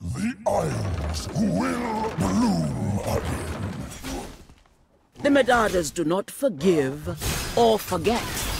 The Isles will bloom again. The Medardas do not forgive or forget.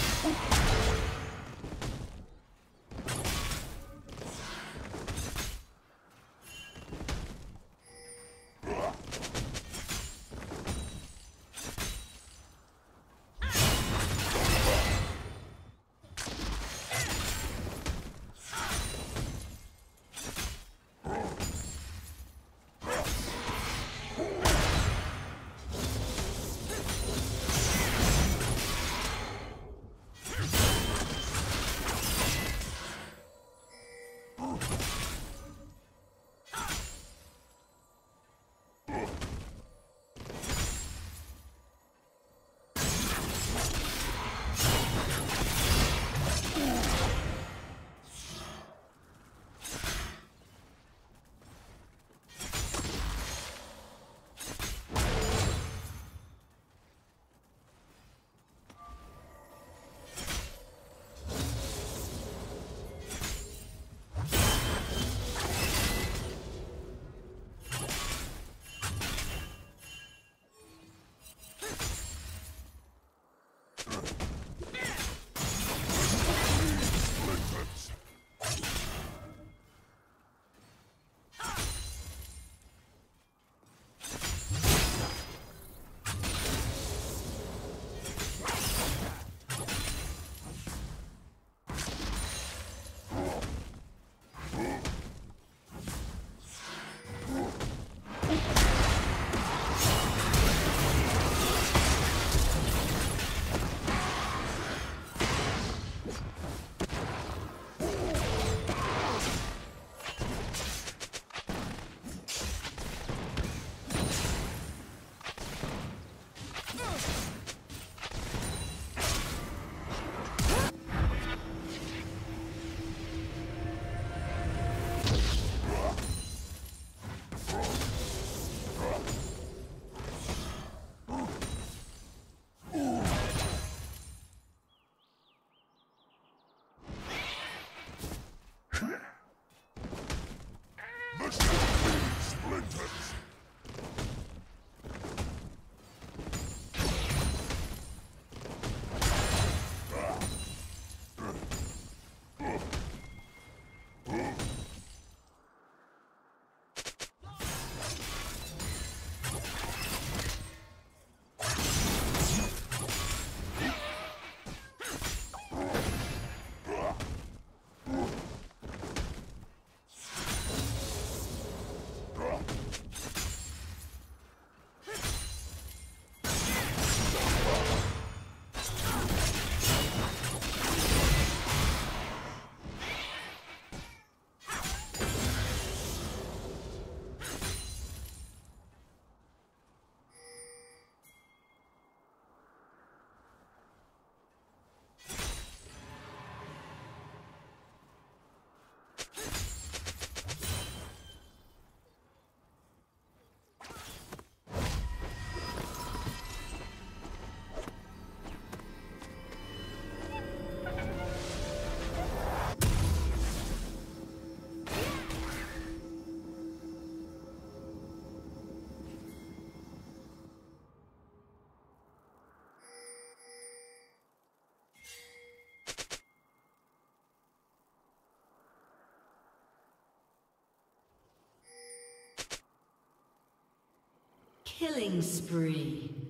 Killing spree.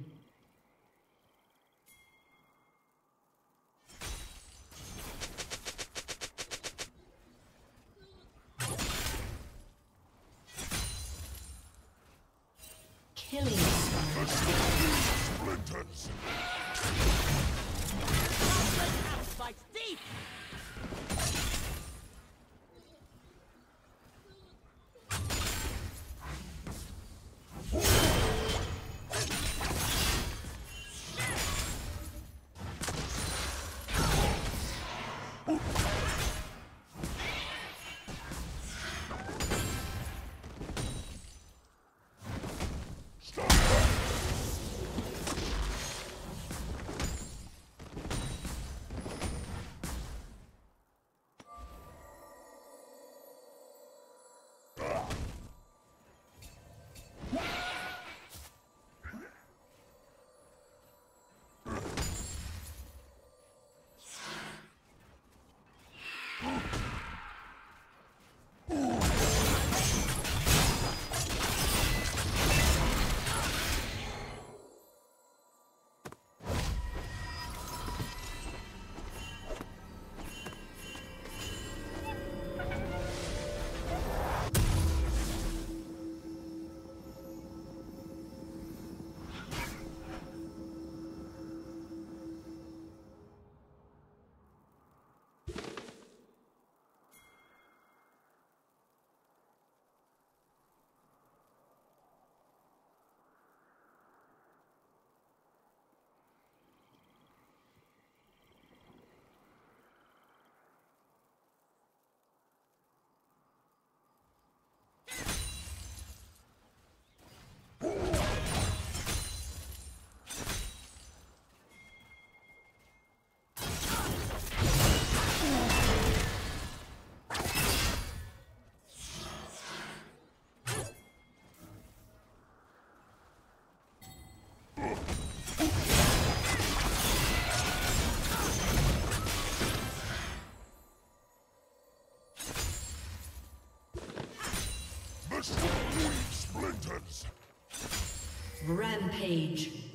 Rampage.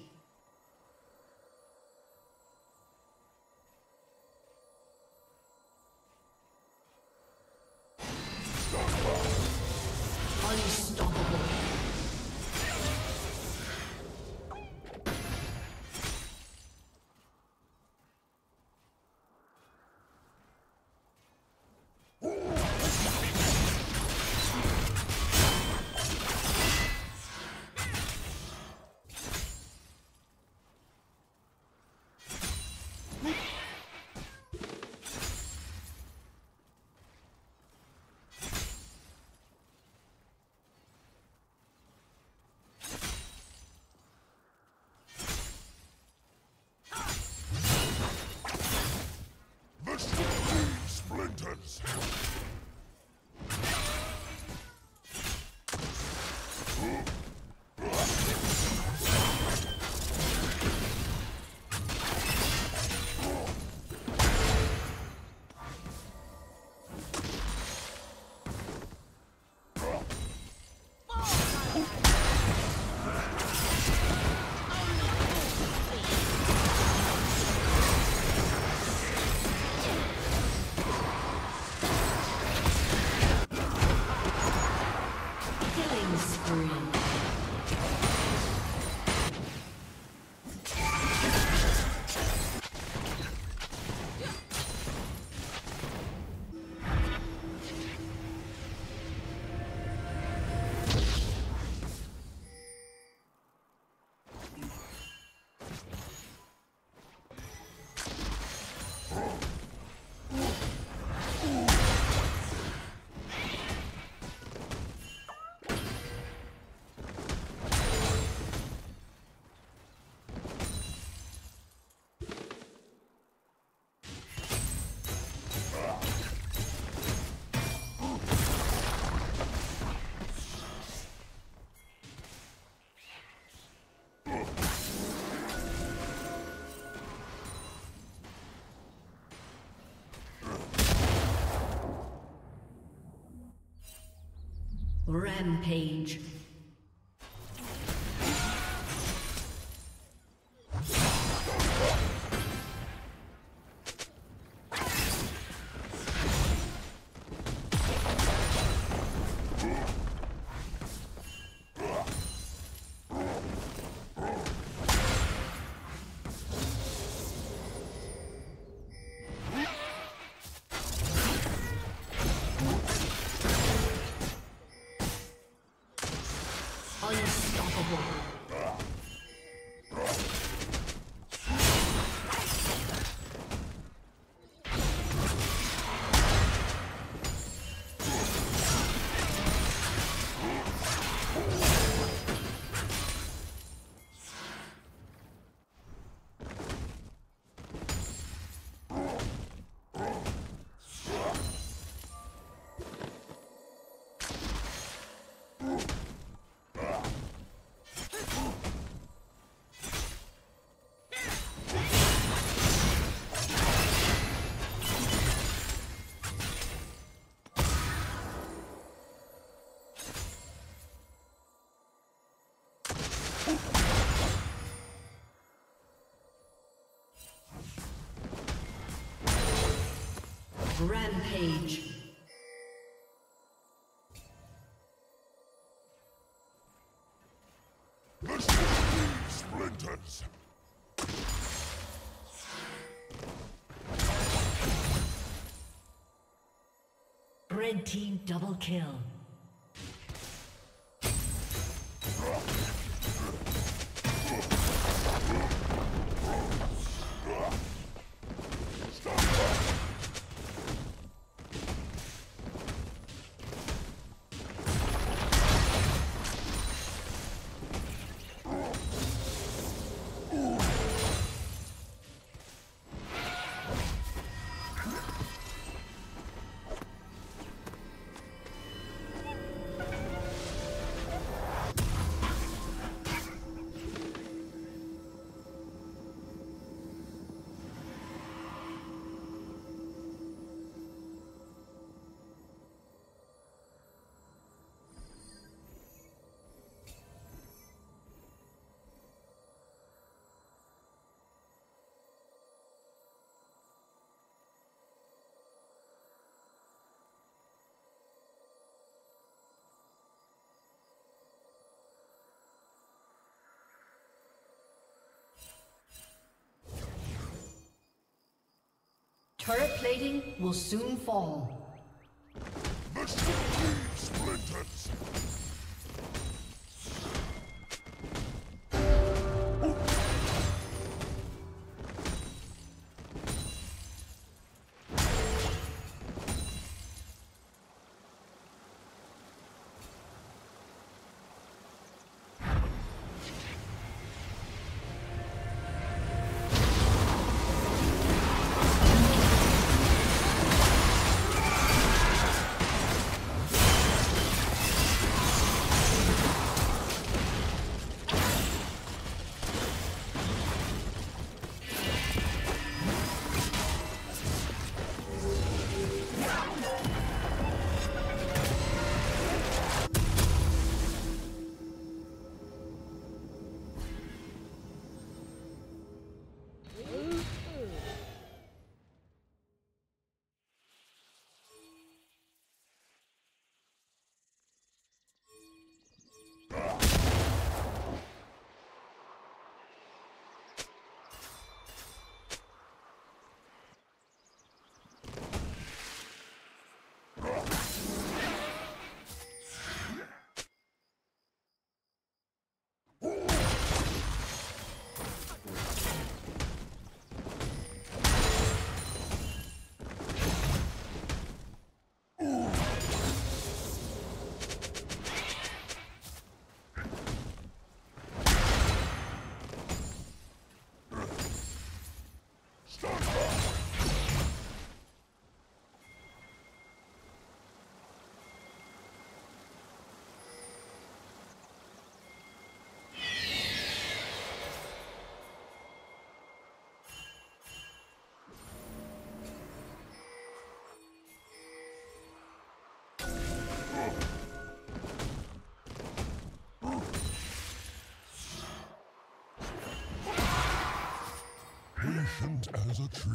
Rampage. Rampage. Leave splinters. Red team double kill. Turret plating will soon fall. The sinewy splinters.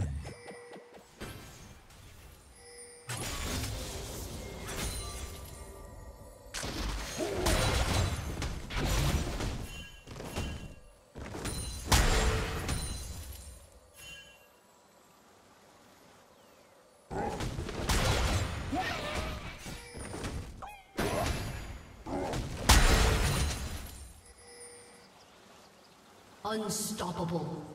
As. Unstoppable.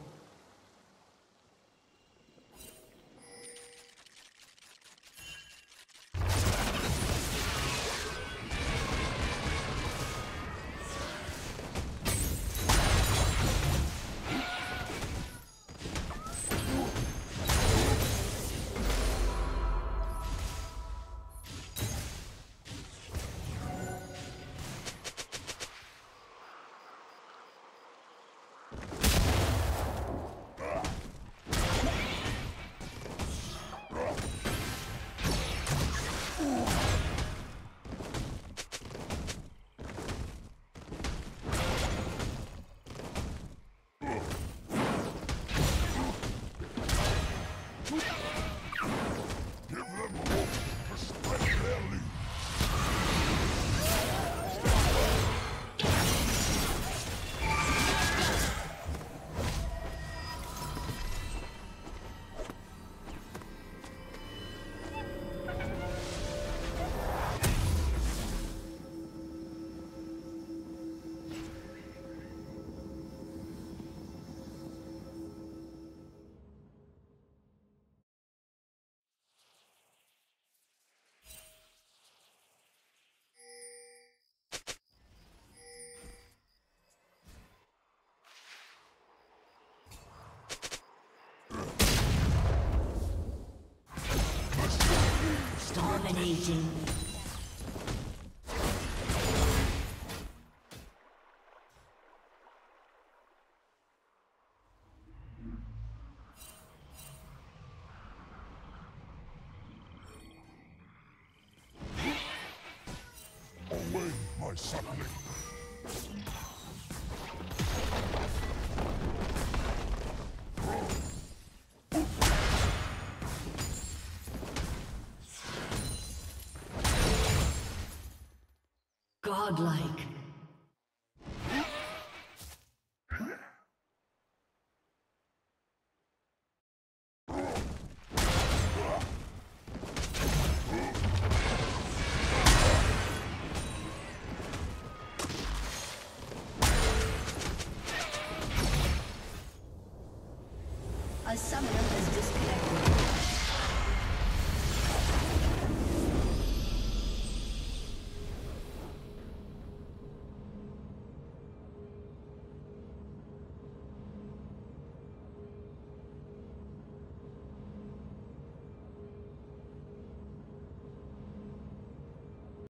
Dominating. Away, my suckling. Godlike.